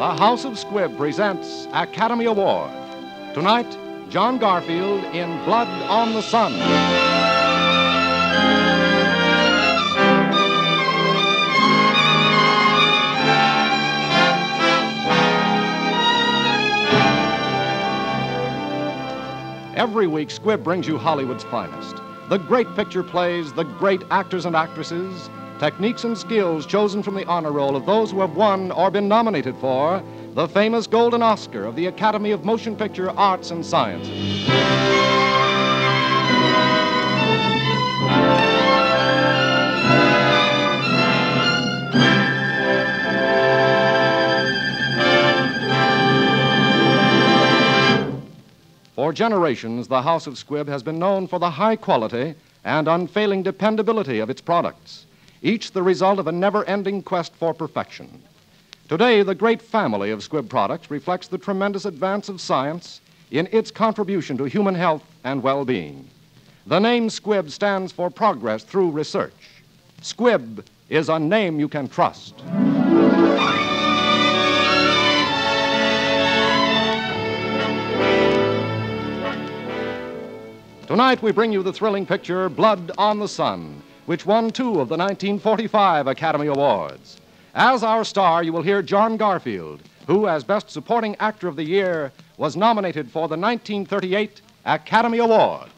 The House of Squibb presents Academy Award. Tonight, John Garfield in Blood on the Sun. Every week, Squibb brings you Hollywood's finest. The great picture plays, the great actors and actresses, techniques and skills chosen from the honor roll of those who have won or been nominated for the famous Golden Oscar of the Academy of Motion Picture Arts and Sciences. For generations, the House of Squibb has been known for the high quality and unfailing dependability of its products, each the result of a never ending quest for perfection. Today, the great family of Squibb products reflects the tremendous advance of science in its contribution to human health and well being. The name Squibb stands for progress through research. Squibb is a name you can trust. Tonight, we bring you the thrilling picture Blood on the Sun, which won two of the 1945 Academy Awards. As our star, you will hear John Garfield, who, as Best Supporting Actor of the Year, was nominated for the 1938 Academy Award.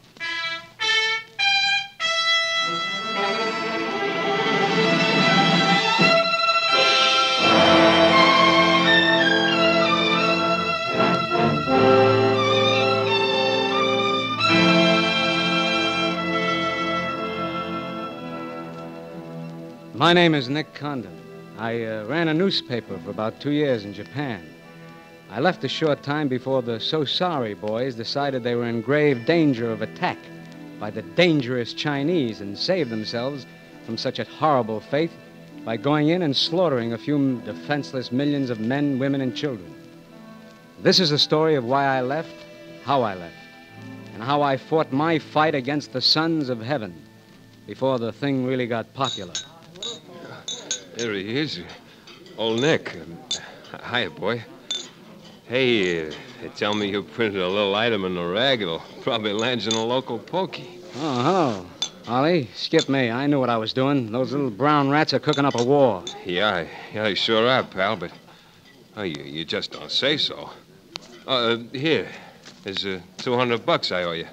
My name is Nick Condon. I uh, ran a newspaper for about two years in Japan. I left a short time before the So Sorry boys decided they were in grave danger of attack by the dangerous Chinese and saved themselves from such a horrible fate by going in and slaughtering a few defenseless millions of men, women, and children. This is the story of why I left, how I left, and how I fought my fight against the sons of heaven before the thing really got popular. There he is. Old Nick. Hiya, boy. Hey, uh, they tell me you printed a little item in the rag. It'll probably land in a local pokey. Oh, hello. Ollie, skip me. I knew what I was doing. Those little brown rats are cooking up a war. Yeah, yeah, they sure are, pal, but oh, you, you just don't say so. Uh, here, there's uh, 200 bucks I owe you.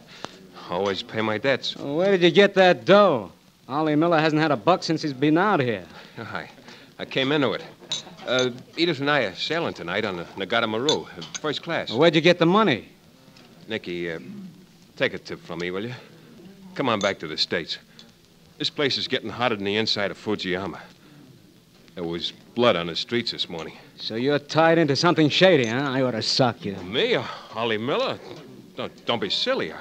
Always pay my debts. Where did you get that dough? Ollie Miller hasn't had a buck since he's been out here. I, I came into it. Uh, Edith and I are sailing tonight on the Nagata Maru, first class. Well, where'd you get the money? Nicky, uh, take a tip from me, will you? Come on back to the States. This place is getting hotter than the inside of Fujiyama. There was blood on the streets this morning. So you're tied into something shady, huh? I ought to suck you. Me? Uh, Ollie Miller? Don't, don't be silly.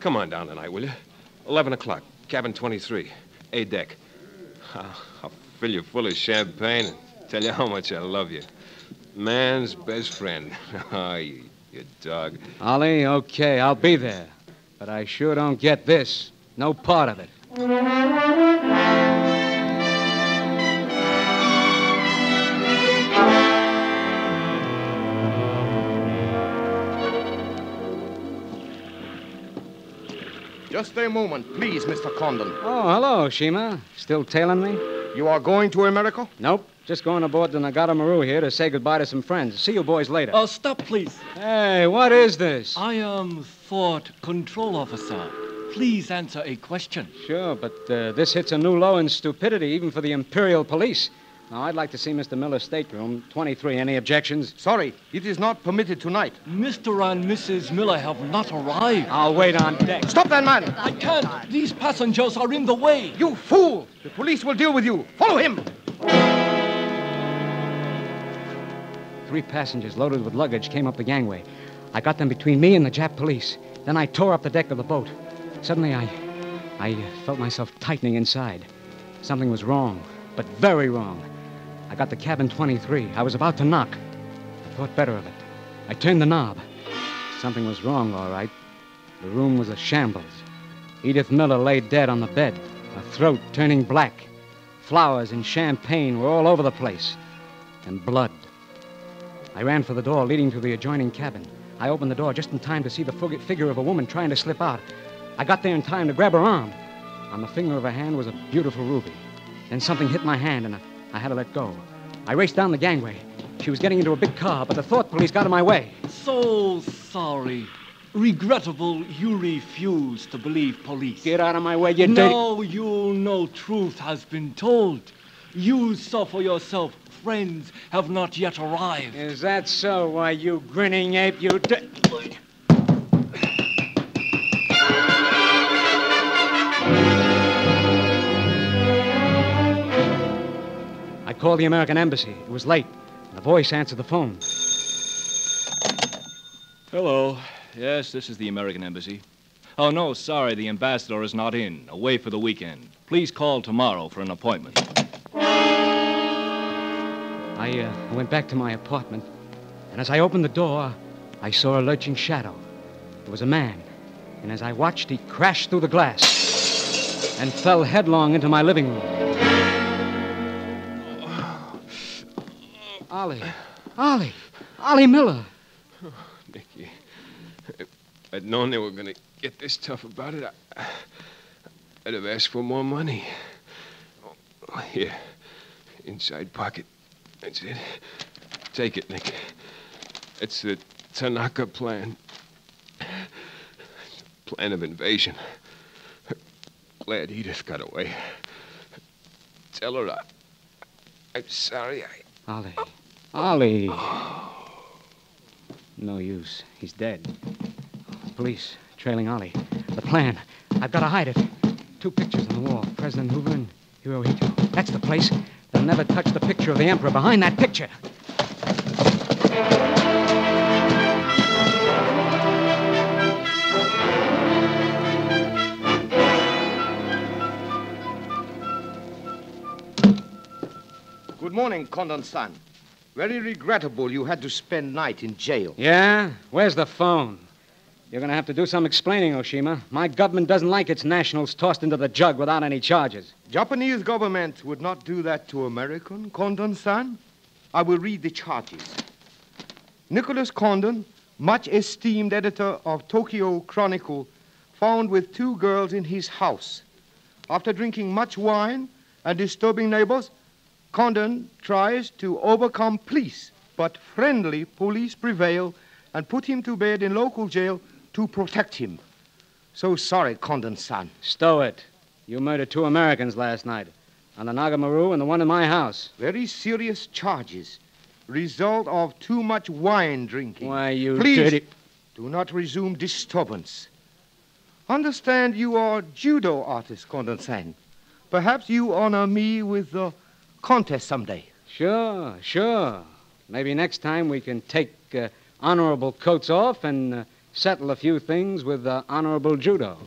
Come on down tonight, will you? 11 o'clock, cabin 23, A deck. I'll, I'll fill you full of champagne and tell you how much I love you. Man's best friend. Oh, you, you dog. Ollie, okay, I'll be there. But I sure don't get this. No part of it. Just a moment, please, Mr. Condon. Oh, hello, Shima. Still tailing me? You are going to America? Nope. Just going aboard the Nagata Maru here to say goodbye to some friends. See you boys later. Uh, stop, please. Hey, what is this? I am Fort Control Officer. Please answer a question. Sure, but uh, this hits a new low in stupidity, even for the Imperial Police. Now, I'd like to see Mr. Miller's stateroom, 23. Any objections? Sorry, it is not permitted tonight. Mr. and Mrs. Miller have not arrived. I'll wait on deck. Stop that man! I can't. These passengers are in the way. You fool! The police will deal with you. Follow him! Three passengers loaded with luggage came up the gangway. I got them between me and the Jap police. Then I tore up the deck of the boat. Suddenly, I. I felt myself tightening inside. Something was wrong, but very wrong. I got the cabin 23. I was about to knock. I thought better of it. I turned the knob. Something was wrong, all right. The room was a shambles. Edith Miller lay dead on the bed, her throat turning black. Flowers and champagne were all over the place, and blood. I ran for the door leading to the adjoining cabin. I opened the door just in time to see the fig- figure of a woman trying to slip out. I got there in time to grab her arm. On the finger of her hand was a beautiful ruby. Then something hit my hand, and I, I had to let go. I raced down the gangway. She was getting into a big car, but the thought police got in my way. So sorry. Regrettable you refuse to believe police. Get out of my way, you dirty... Now you know truth has been told. You saw for yourself. Friends have not yet arrived. Is that so? Why, you grinning ape, you... Di- called the American Embassy. It was late. and A voice answered the phone. Hello. Yes, this is the American Embassy. Oh, no, sorry, the ambassador is not in, away for the weekend. Please call tomorrow for an appointment. I uh, went back to my apartment, and as I opened the door, I saw a lurching shadow. It was a man, and as I watched, he crashed through the glass and fell headlong into my living room. Ollie. Ollie. Ollie Miller. Nicky, if I'd known they were going to get this tough about it, I, I'd have asked for more money. Oh, here, inside pocket. That's it. Take it, Nick. It's the Tanaka plan. Plan of invasion. Glad Edith got away. Tell her I, I'm sorry. I, Ollie. Ollie. No use. He's dead. Police trailing Ollie. The plan. I've got to hide it. Two pictures on the wall President Hoover and Hirohito. That's the place. They'll never touch the picture of the Emperor behind that picture. Good morning, Condon-san. Very regrettable you had to spend night in jail. Yeah? Where's the phone? You're going to have to do some explaining, Oshima. My government doesn't like its nationals tossed into the jug without any charges. Japanese government would not do that to American, Condon-san. I will read the charges. Nicholas Condon, much esteemed editor of Tokyo Chronicle, found with two girls in his house. After drinking much wine and disturbing neighbors, Condon tries to overcome police, but friendly police prevail and put him to bed in local jail to protect him. So sorry, Condon-san. Stow it. You murdered two Americans last night. On the Nagamaru and the one in my house. Very serious charges. Result of too much wine drinking. Why, you Please, dirty... do not resume disturbance. Understand you are judo artist, Condon-san. Perhaps you honor me with the contest someday. Sure, sure. Maybe next time we can take uh, honorable coats off and uh, settle a few things with uh, honorable judo.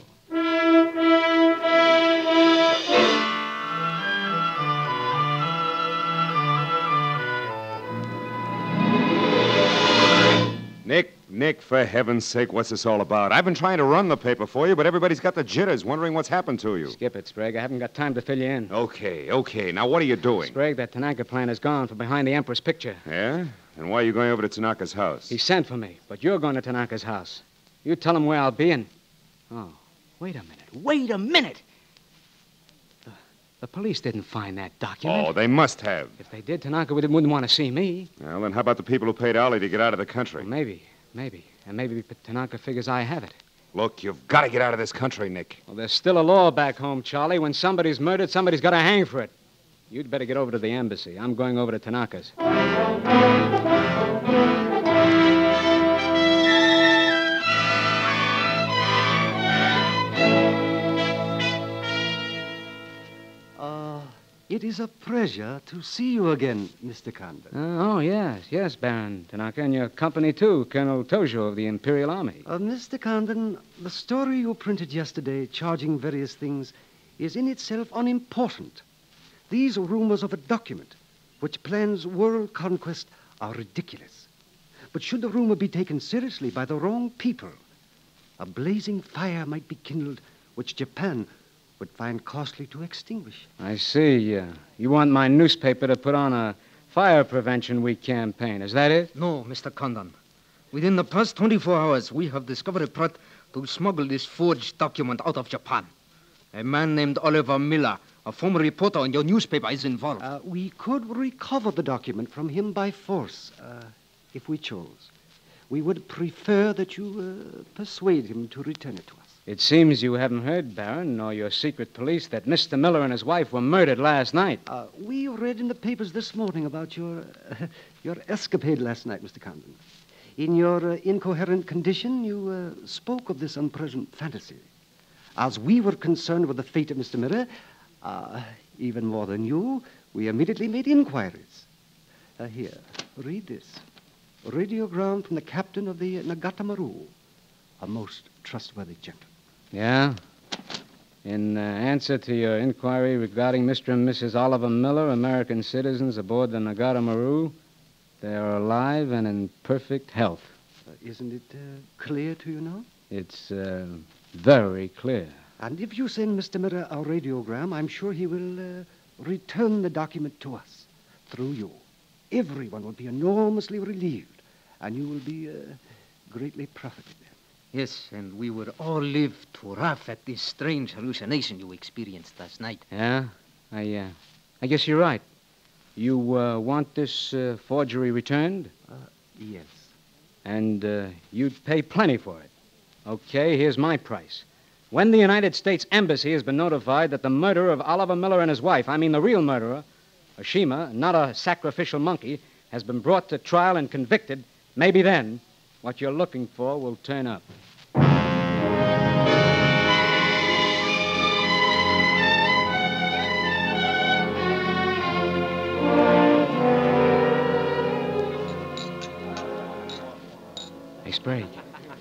Nick, Nick, for heaven's sake, what's this all about? I've been trying to run the paper for you, but everybody's got the jitters, wondering what's happened to you. Skip it, Sprague. I haven't got time to fill you in. Okay, okay. Now, what are you doing? Sprague, that Tanaka plan is gone from behind the Emperor's picture. Yeah? And why are you going over to Tanaka's house? He sent for me, but you're going to Tanaka's house. You tell him where I'll be and. Oh, wait a minute. Wait a minute! The, police didn't find that document. Oh, they must have. If they did, Tanaka wouldn't, want to see me. Well, then how about the people who paid Ollie to get out of the country? Well, maybe, maybe. And maybe Tanaka figures I have it. Look, you've got to get out of this country, Nick. Well, there's still a law back home, Charlie. When somebody's murdered, somebody's got to hang for it. You'd better get over to the embassy. I'm going over to Tanaka's. It is a pleasure to see you again, Mr. Condon. Uh, oh, yes, yes, Baron Tanaka. And your company, too, Colonel Tojo of the Imperial Army. Uh, Mr. Condon, the story you printed yesterday, charging various things, is in itself unimportant. These rumors of a document, which plans world conquest are ridiculous. But should the rumor be taken seriously by the wrong people, a blazing fire might be kindled which Japan would find costly to extinguish. I see. Uh, you want my newspaper to put on a fire prevention week campaign. Is that it? No, Mr. Condon. Within the past 24 hours, we have discovered a plot to smuggle this forged document out of Japan. A man named Oliver Miller, a former reporter in your newspaper, is involved. Uh, we could recover the document from him by force, uh, if we chose. We would prefer that you uh, persuade him to return it to us. It seems you haven't heard, Baron, nor your secret police, that Mr. Miller and his wife were murdered last night. Uh, we read in the papers this morning about your, uh, your escapade last night, Mr. Condon. In your uh, incoherent condition, you uh, spoke of this unpleasant fantasy. As we were concerned with the fate of Mr. Miller, uh, even more than you, we immediately made inquiries. Uh, here, read this. Radiogram from the captain of the Nagata Maru, a most trustworthy gentleman. Yeah? In uh, answer to your inquiry regarding Mr. and Mrs. Oliver Miller, American citizens aboard the Nagata Maru, they are alive and in perfect health. Uh, isn't it uh, clear to you now? It's uh, very clear. And if you send Mr. Miller a radiogram, I'm sure he will uh, return the document to us through you. Everyone will be enormously relieved, and you will be uh, greatly profited. Yes, and we would all live to laugh at this strange hallucination you experienced last night. Yeah? I, uh, I guess you're right. You uh, want this uh, forgery returned? Yes. And uh, you'd pay plenty for it. Okay, here's my price. When the United States Embassy has been notified that the murderer of Oliver Miller and his wife, I mean the real murderer, Oshima, not a sacrificial monkey, has been brought to trial and convicted, maybe then what you're looking for will turn up. Hey, Sprague.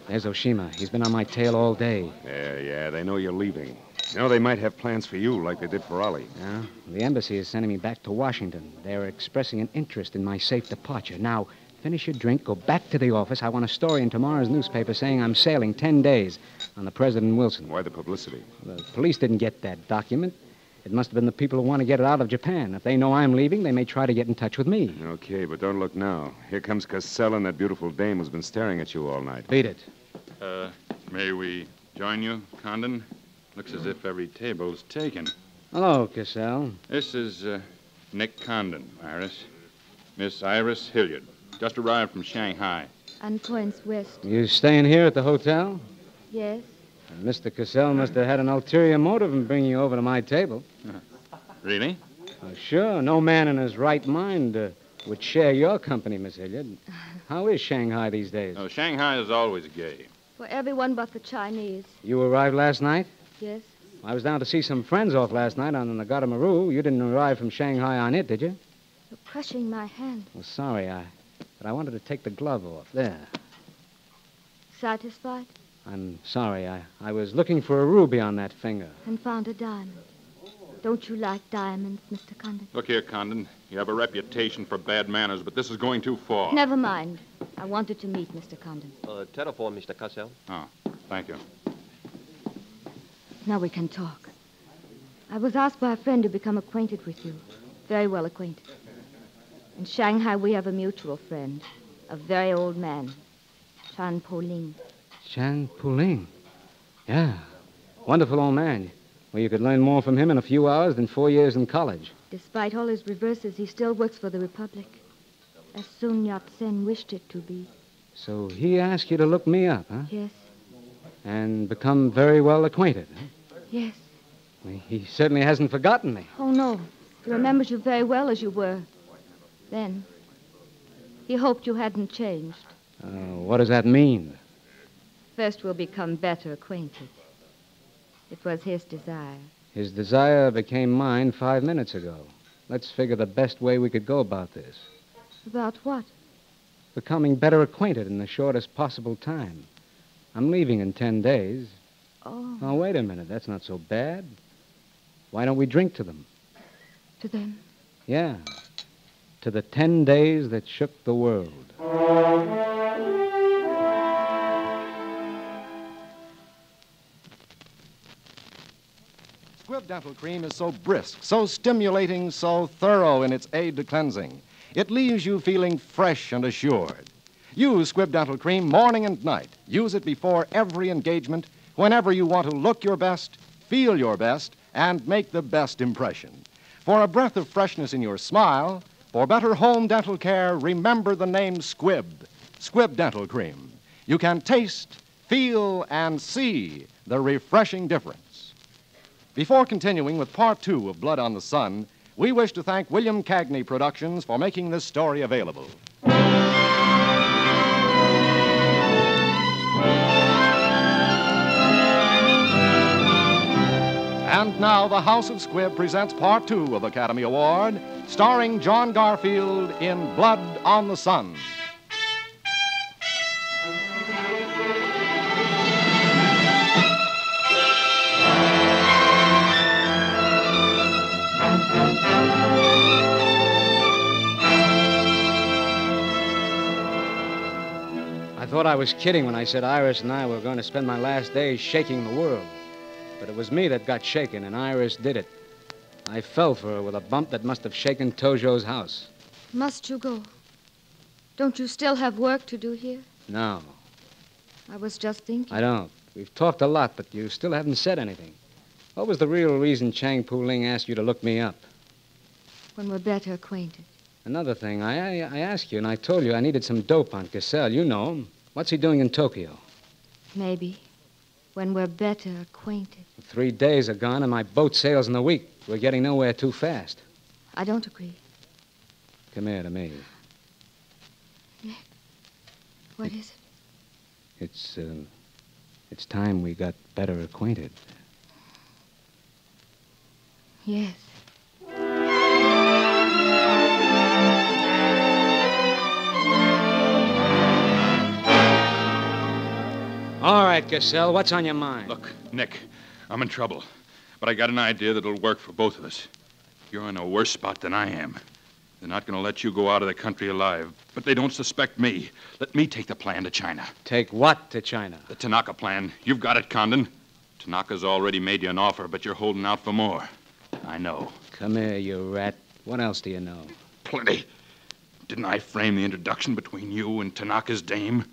There's Oshima. He's been on my tail all day. Yeah, yeah, they know you're leaving. You know, they might have plans for you like they did for Ollie. Yeah? The embassy is sending me back to Washington. They're expressing an interest in my safe departure. Now, finish your drink, go back to the office. I want a story in tomorrow's newspaper saying I'm sailing 10 days on the President Wilson. Why the publicity? The police didn't get that document. It must have been the people who want to get it out of Japan. If they know I'm leaving, they may try to get in touch with me. Okay, but don't look now. Here comes Cassell and that beautiful dame who's been staring at you all night. Beat it. Uh, may we join you, Condon? Looks as if every table's taken. Hello, Cassell. This is uh, Nick Condon, Iris. Miss Iris Hilliard. Just arrived from Shanghai. And points west. You staying here at the hotel? Yes. And Mr. Cassell must have had an ulterior motive in bringing you over to my table. Really? Oh, sure. No man in his right mind uh, would share your company, Miss Hilliard. How is Shanghai these days? Oh, Shanghai is always gay. For everyone but the Chinese. You arrived last night? Yes. I was down to see some friends off last night on the Nagata Maru. You didn't arrive from Shanghai on it, did you? You're crushing my hand. Well, sorry, I. But I wanted to take the glove off. There. Satisfied? I'm sorry. I, I was looking for a ruby on that finger. And found a diamond. Don't you like diamonds, Mr. Condon? Look here, Condon. You have a reputation for bad manners, but this is going too far. Never mind. I wanted to meet Mr. Condon. Uh, telephone, Mr. Cassell. Oh, thank you. Now we can talk. I was asked by a friend to become acquainted with you. Very well acquainted. In Shanghai, we have a mutual friend, a very old man, Chan Po Ling. Chan Puling. Yeah. Wonderful old man. Well, you could learn more from him in a few hours than four years in college. Despite all his reverses, he still works for the Republic. As Sun Yat-sen wished it to be. So he asked you to look me up, huh? Yes, And become very well acquainted. Huh? yes. Well, He certainly hasn't forgotten me. Oh, no. He remembers you very well as you were. Then. He hoped you hadn't changed. Uh, what does that mean? First, we'll become better acquainted. It was his desire. His desire became mine five minutes ago. Let's figure the best way we could go about this. About what? Becoming better acquainted in the shortest possible time. I'm leaving in ten days. Oh, Oh, wait a minute. That's not so bad. Why don't we drink to them? to them. Yeah. To the ten days that shook the world. Squibb Dental Cream is so brisk, so stimulating, so thorough in its aid to cleansing. It leaves you feeling fresh and assured. Use Squibb Dental Cream morning and night. Use it before every engagement, whenever you want to look your best, feel your best, and make the best impression. For a breath of freshness in your smile, for better home dental care, remember the name Squibb. Squibb Dental Cream. You can taste, feel, and see the refreshing difference. Before continuing with part two of Blood on the Sun, we wish to thank William Cagney Productions for making this story available. And now, the House of Squibb presents part two of Academy Award, starring John Garfield in Blood on the Sun. I thought I was kidding when I said Iris and I were going to spend my last days shaking the world. But it was me that got shaken, and Iris did it. I fell for her with a bump that must have shaken Tojo's house. Must you go? Don't you still have work to do here? No, I was just thinking. I don't. We've talked a lot, but you still haven't said anything. What was the real reason Chang Pu Ling asked you to look me up? When we're better acquainted. Another thing, I, I, I asked you, and I told you I needed some dope on Cassell. You know him. What's he doing in Tokyo? Maybe. When we're better acquainted. Three days are gone, and my boat sails in a week. We're getting nowhere too fast. I don't agree. Come here to me. Nick, what is it? It's, uh, it's time we got better acquainted. Yes. All right, Cassell, what's on your mind? Look, Nick, I'm in trouble. But I got an idea that'll work for both of us. You're in a worse spot than I am. They're not going to let you go out of the country alive, but they don't suspect me. Let me take the plan to China. Take what to China? The Tanaka plan. You've got it, Condon. Tanaka's already made you an offer, but you're holding out for more. I know. Come here, you rat. What else do you know? Plenty. Didn't I frame the introduction between you and Tanaka's dame?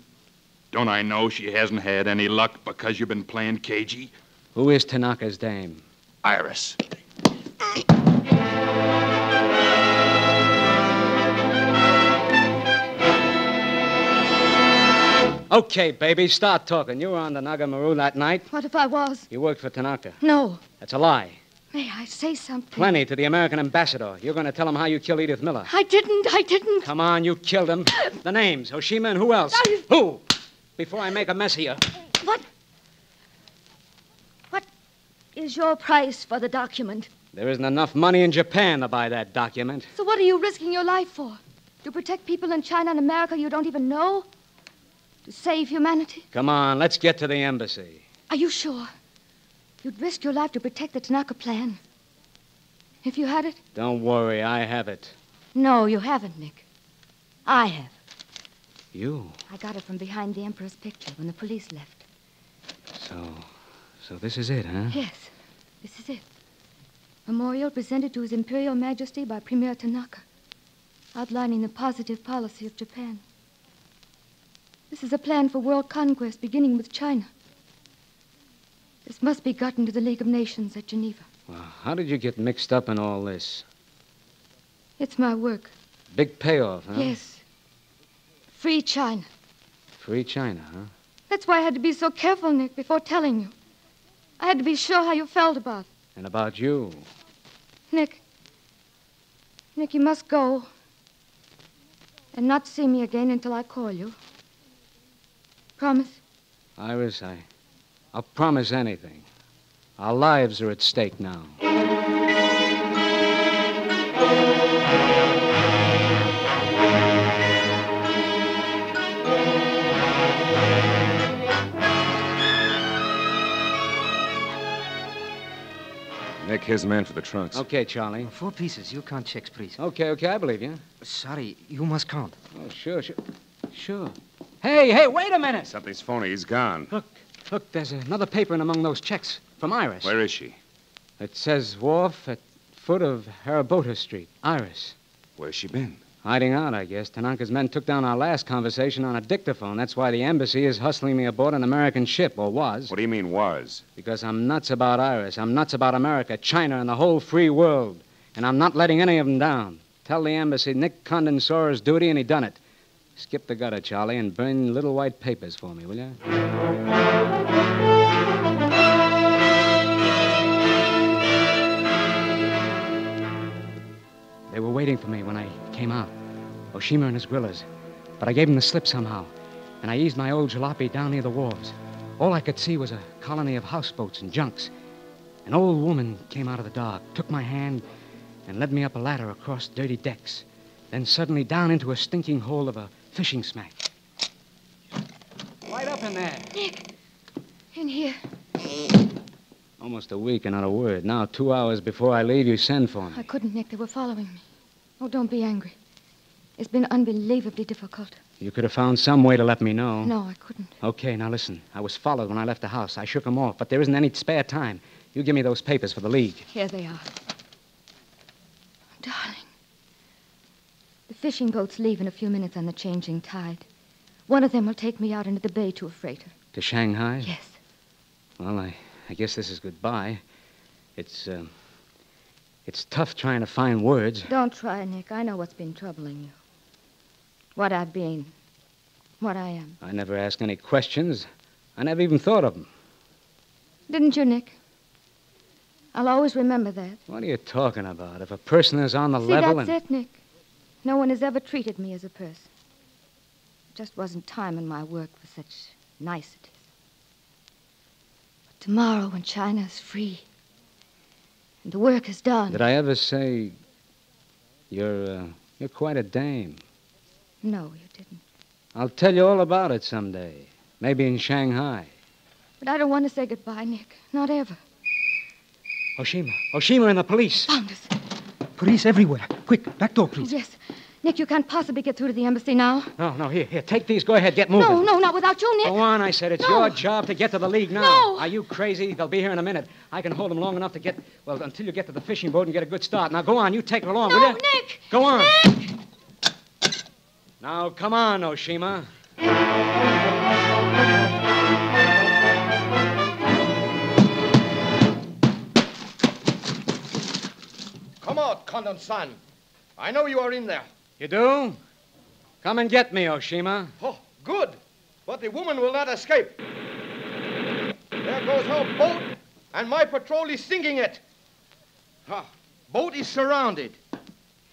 Don't I know she hasn't had any luck because you've been playing cagey? Who is Tanaka's dame? Iris. Okay, baby, start talking. You were on the Nagamaru that night. What if I was? You worked for Tanaka. No. That's a lie. May I say something? Plenty to the American ambassador. You're going to tell him how you killed Edith Miller. I didn't. I didn't. Come on, you killed him. The names, Oshima and who else? I- Who? Before I make a mess of you. What? What is your price for the document? There isn't enough money in Japan to buy that document. So what are you risking your life for? To protect people in China and America you don't even know? To save humanity? Come on, let's get to the embassy. Are you sure? You'd risk your life to protect the Tanaka plan. If you had it? Don't worry, I have it. No, you haven't, Nick. I have. You? I got it from behind the Emperor's picture when the police left. So, so this is it, huh? Yes, this is it. Memorial presented to His Imperial Majesty by Premier Tanaka, outlining the positive policy of Japan. This is a plan for world conquest beginning with China. This must be gotten to the League of Nations at Geneva. Well, how did you get mixed up in all this? It's my work. Big payoff, huh? Yes. Free China. Free China, huh? That's why I had to be so careful, Nick, before telling you. I had to be sure how you felt about it. And about you. Nick. Nick, you must go. And not see me again until I call you. Promise? Iris, I, I'll promise anything. Our lives are at stake now. Nick Nick, here's the man for the trunks. Okay, Charlie. Oh, four pieces. You count checks, please. Okay, okay, I believe you. Sorry, you must count. Oh, sure, sure. Sure. Hey, hey, wait a minute. Something's phony. He's gone. Look, look, there's another paper in among those checks from Iris. Where is she? It says wharf at foot of Harabota Street. Iris. Where's she been? Hiding out, I guess. Tanaka's men took down our last conversation on a dictaphone. That's why the embassy is hustling me aboard an American ship, or was. What do you mean, was? Because I'm nuts about Iris. I'm nuts about America, China, and the whole free world. And I'm not letting any of them down. Tell the embassy Nick Condon saw his duty and he done it. Skip the gutter, Charlie, and burn little white papers for me, will you? They were waiting for me when I came out. Oshima and his guerrillas. But I gave them the slip somehow. And I eased my old jalopy down near the wharves. All I could see was a colony of houseboats and junks. An old woman came out of the dark, took my hand, and led me up a ladder across dirty decks. Then suddenly down into a stinking hole of a fishing smack. Right up in there. Nick, in here. Mm. Almost a week and not a word. Now, two hours before I leave, you send for me. I couldn't, Nick. They were following me. Oh, don't be angry. It's been unbelievably difficult. You could have found some way to let me know. No, I couldn't. Okay, now listen. I was followed when I left the house. I shook 'em off, but there isn't any spare time. You give me those papers for the League. Here they are. Darling. The fishing boats leave in a few minutes on the changing tide. One of them will take me out into the bay to a freighter. To Shanghai? Yes. Well, I, I guess this is goodbye. It's, uh, it's tough trying to find words. Don't try, Nick. I know what's been troubling you. What I've been. What I am. I never asked any questions. I never even thought of them. Didn't you, Nick? I'll always remember that. What are you talking about? If a person is on the See, level that's and. it, Nick. No one has ever treated me as a person. It Just wasn't time in my work for such niceties. But tomorrow, when China is free and the work is done. Did I ever say you're uh, you're quite a dame? No, you didn't. I'll tell you all about it someday. Maybe in Shanghai. But I don't want to say goodbye, Nick. Not ever. Oshima. Oshima and the police. Found us. Police everywhere. Quick, back door, please. Yes. Nick, you can't possibly get through to the embassy now. No, no, here, here. Take these. Go ahead. Get moving. No, no, not without you, Nick. Go on, I said. It's No. your job to get to the league now. No. Are you crazy? They'll be here in a minute. I can hold them long enough to get, well, until you get to the fishing boat and get a good start. Now, go on. You take it along, No, will you? Nick. Go on. Nick! Now, come on, Oshima. Come out, Condon San. I know you are in there. You do? Come and get me, Oshima. Oh, good. But the woman will not escape. There goes her boat, and my patrol is sinking it. Ha! Boat is surrounded.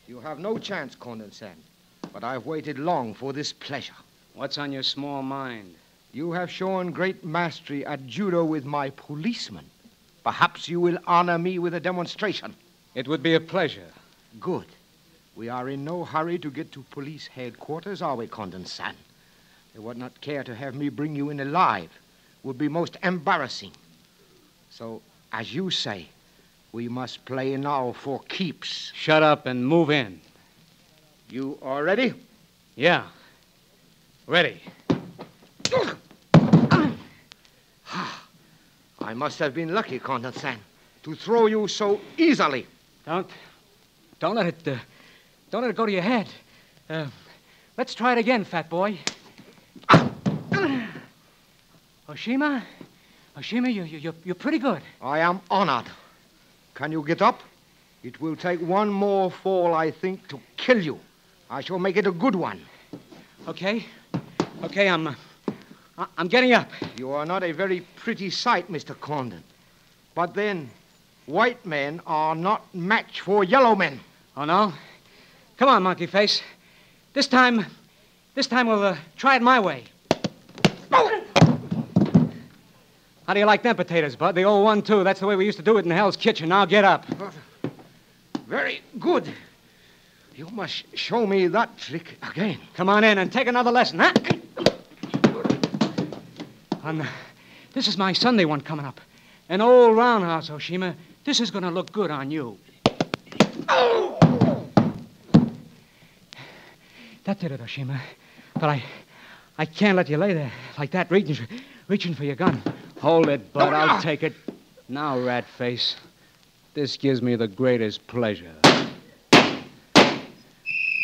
You have no chance, Condon San. But I've waited long for this pleasure. What's on your small mind? You have shown great mastery at judo with my policeman. Perhaps you will honor me with a demonstration. It would be a pleasure. Good. We are in no hurry to get to police headquarters, are we, Condon San? They would not care to have me bring you in alive. Would be most embarrassing. So, as you say, we must play now for keeps. Shut up and move in. You are ready? Yeah. Ready. I must have been lucky, Condon San, to throw you so easily. Don't. Don't let it. Uh, don't let it go to your head. Uh, let's try it again, fat boy. Oshima? Oshima, you, you, you're, you're pretty good. I am honored. Can you get up? It will take one more fall, I think, to kill you. I shall make it a good one. Okay. Okay, I'm. Uh, I'm getting up. You are not a very pretty sight, Mr. Condon. But then, white men are not match for yellow men. Oh, no? Come on, monkey face. This time. This time we'll uh, try it my way. How do you like them potatoes, Bud? The old one, too. That's the way we used to do it in Hell's Kitchen. Now get up. Very good. You must show me that trick again. Come on in and take another lesson, huh? And uh, this is my Sunday one coming up. An old roundhouse, Oshima. This is going to look good on you. That did it, Oshima. But I, I can't let you lay there like that, reaching, for- reaching for your gun. Hold it, Bud. I'll take it. Now, rat face. This gives me the greatest pleasure.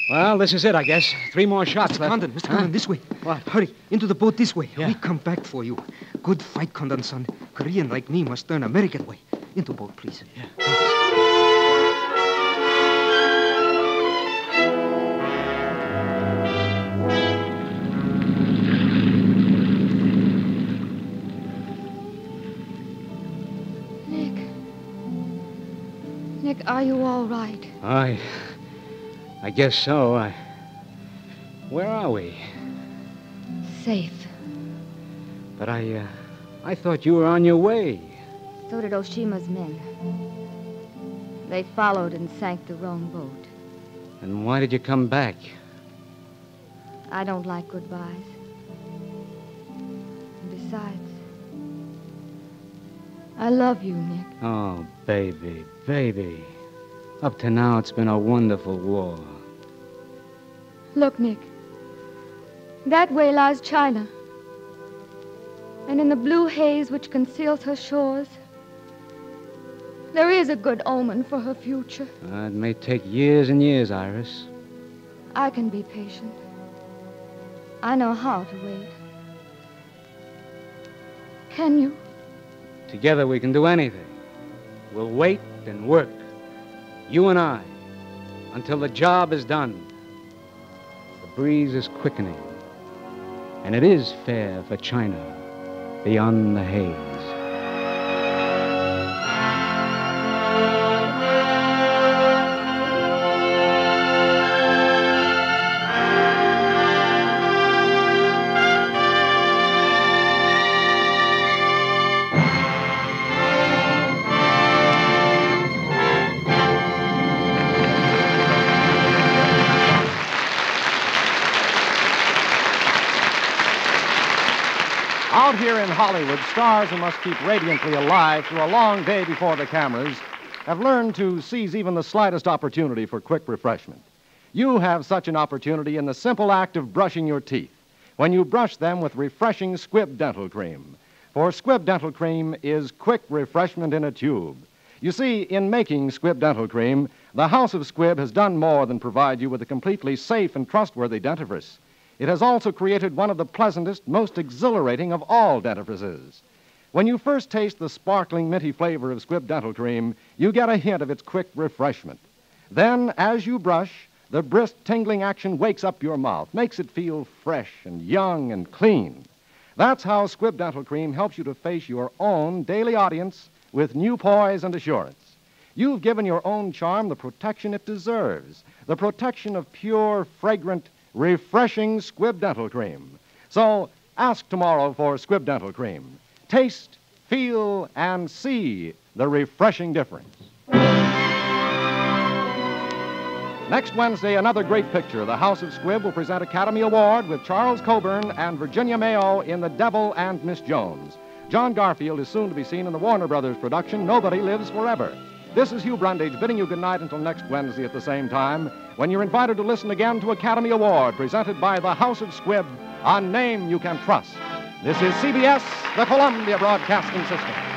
Well, this is it, I guess. Three more shots Mr. left. Condon, Mr. Huh? Condon, this way. What? Hurry, into the boat this way. Yeah. We come back for you. Good fight, Condon, son. Korean like me must learn American way. Into boat, please. Nick. Are you all right? I. I guess so. I. Where are we? Safe. But I. Uh, I thought you were on your way. So did Oshima's men. They followed and sank the wrong boat. And why did you come back? I don't like goodbyes. And besides, I love you, Nick. Oh, baby, baby. Up to now, it's been a wonderful war. Look, Nick. That way lies China. And in the blue haze which conceals her shores, there is a good omen for her future. Uh, it may take years and years, Iris. I can be patient. I know how to wait. Can you? Together, we can do anything. We'll wait and work. You and I. Until the job is done. The breeze is quickening. And it is fair for China beyond the haze. Out here in Hollywood, stars who must keep radiantly alive through a long day before the cameras have learned to seize even the slightest opportunity for quick refreshment. You have such an opportunity in the simple act of brushing your teeth when you brush them with refreshing Squibb Dental Cream. For Squibb Dental Cream is quick refreshment in a tube. You see, in making Squibb Dental Cream, the House of Squibb has done more than provide you with a completely safe and trustworthy dentifrice. It has also created one of the pleasantest, most exhilarating of all dentifrices. When you first taste the sparkling, minty flavor of Squibb Dental Cream, you get a hint of its quick refreshment. Then, as you brush, the brisk, tingling action wakes up your mouth, makes it feel fresh and young and clean. That's how Squibb Dental Cream helps you to face your own daily audience with new poise and assurance. You've given your own charm the protection it deserves the protection of pure, fragrant, refreshing Squibb Dental Cream. So ask tomorrow for Squibb Dental Cream. Taste, feel, and see the refreshing difference. Next Wednesday, another great picture. The House of Squibb will present Academy Award with Charles Coburn and Virginia Mayo in The Devil and Miss Jones. John Garfield is soon to be seen in the Warner Brothers production Nobody Lives Forever. This is Hugh Brundage bidding you good night until next Wednesday at the same time when you're invited to listen again to Academy Award presented by the House of Squibb, a name you can trust. This is CBS, the Columbia Broadcasting System.